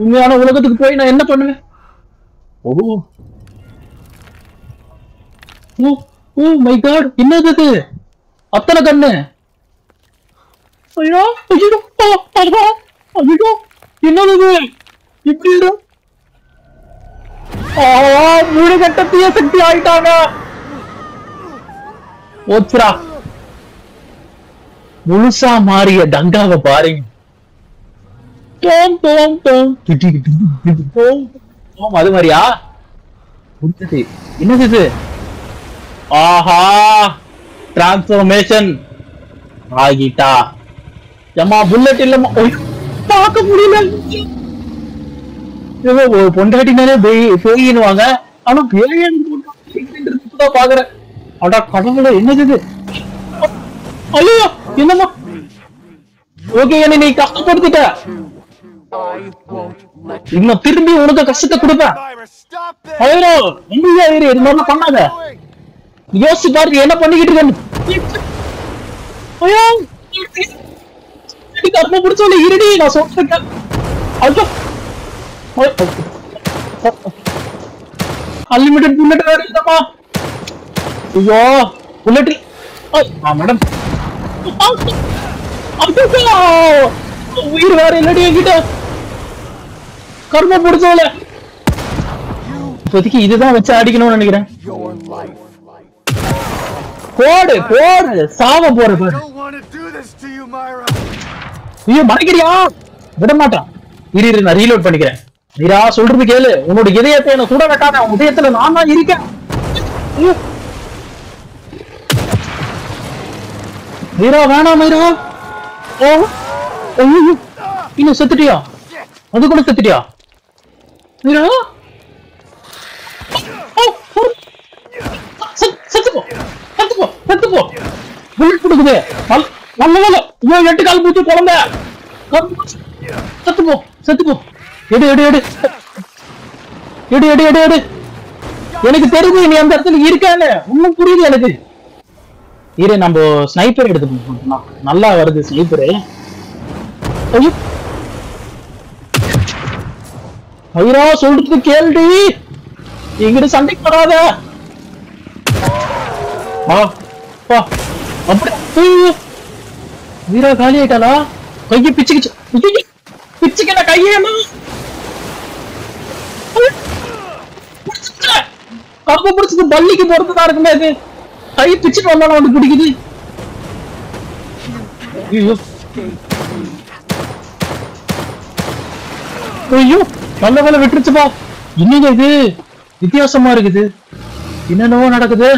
உண்மையான உலகத்துக்கு போய் நான் என்ன பண்ணுவேன்? ஓ. ஓ ஓ மை காட் என்னது இது? அத்தனை கண்ணு. ஐயோ ஐயோ ஐயோ ஐயோ என்னது இது? இப்படி இரு. மூணு கட்டத்தையே சக்தி ஆயிட்டாங்க. ஓச்சுரா முழுசா மாறிய டங்காவை பாருங்க. டோம் அது மாதிரியா? புரிஞ்சது. என்னது இது ஆஹா! டிரான்ஸ்ஃபர்மேஷன் ஆகிட்டா. ஏம்மா புல்லட் இல்லம்மா. பார்க்க முடியல. பொண்டாட்டினாலே பேய் பேயின்னுவாங்க. ஆனா பேயன் தான் பாக்குறேன் அடா கடவுளே என்னது இது? ஐயோ என்னம்மா? ஓகே என்ன நீ கஷ்டப்படுத்திட்ட. இன்னும் திரும்பி உனக்கு கஷ்டத்தை கொடுப்பேன்! ஐயோ எங்கேயா இரு இது மாதிரிலாம் பண்ணாத? யோசிச்சு பாரு என்ன பண்ணிக்கிட்டு இருக்கேன்னு. ஐயோ இருடி, கர்மம் பிடிச்சவளே இருடி நான் சொல்றேன் ஐயோ. அன்லிமிட்டட் புல்லட் வேற இல்லம்மா ஐயோ புல்லட் ஆ மேடம் உயிர் வேற இல்லடி என்கிட்ட. கர்ம பிடிச்சவளே. இப்போதைக்கு இதுதான் வச்சு அடிக்கணும்னு நினைக்கிறேன். போடு போடு. சாவ போற பாரு. ஐயோ மறைக்கிறியா? விட மாட்டான் இரு இரு நான் ரீலோட் பண்ணிக்கிறேன். நீரா சொல்றது கேளு. உன்னோட இதயத்தை என்ன கூட வெட்டாத உன் இதயத்துல நான் தான் இருக்கேன். நீரா வேணாம் நீரா ஓ ஐயோ இன்னும் செத்துட்டியா? அது கூட செத்துட்டியா? மீரா? ஓ, ஓ. புல்லட் கொடுக்குது நல்ல வேலை ஐயோ எட்டு கால் பூச்சி குழந்தை. செத்து போ எடு எடு எடு. எடு எடு எடு எடு. எனக்கு தெரியுது நீ அந்த இடத்துல இருக்கான்னு இன்னும் புரியுது எனக்கு. இரு நம்ம ஸ்னைப்பர் எடுத்து நல்லா வருது ஸ்னைப்பரு ஐயோ. ஐயரா சொல்றது கேள்வி எங்கிட்ட சண்டைக்கு வராத. வீரா காலி ஆயிட்டாளா? கையை பிச்சுக்கிச்சு பிச்சுக்கல கையேமா கையே பிடிச்சது பள்ளிக்கு போறதுதான் இருக்குமே அது. கை பிச்சுட்டு வந்தாலும் அவனுக்கு பிடிக்குது. ஐயோ. ஐயோ நல்ல வேலை விட்டுருச்சுப்பா என்னங்க இது? வித்தியாசமா இருக்குது. என்னென்னவோ நடக்குது.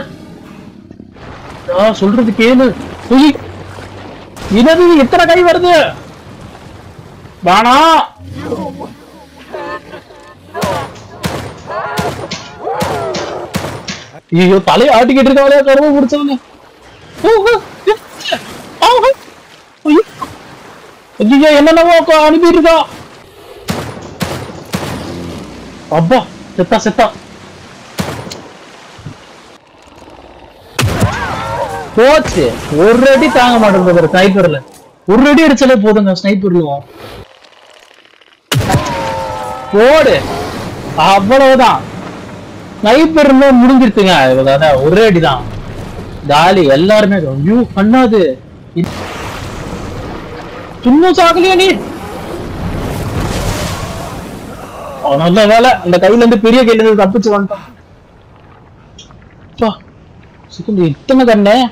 நான் சொல்றது கேளு. உய். என்னது எத்தனை கை வருது? வாணா. ஐயோ தலையை ஆட்டிக்கிட்டு இருக்கவளே கருவ முடிச்சவங்க ஐயோ என்னென்னவோ அனுப்பிட்டு இருக்கா. அப்பா செத்தா செத்தா போச்சு. ஒரு அடி தாங்க மாட்டேங்குது ஸ்னைப்பர்ல ஒரு அடி அடிச்சாலே போதுங்க ஸ்னைப்பர்ல போடு. அவ்வளவுதான். ஸ்னைப்பர் முடிஞ்சிருச்சுங்க. அதான் ஒரு அடிதான். தாலி எல்லாருமே. ஐயோ பண்ணாது சும்மா சாகலையா நீ? நல்ல வேலை. அந்த கையில இருந்து பெரிய கையில இருந்து தப்பிச்சு வந்துட்டான். இத்தனை கண்ணே.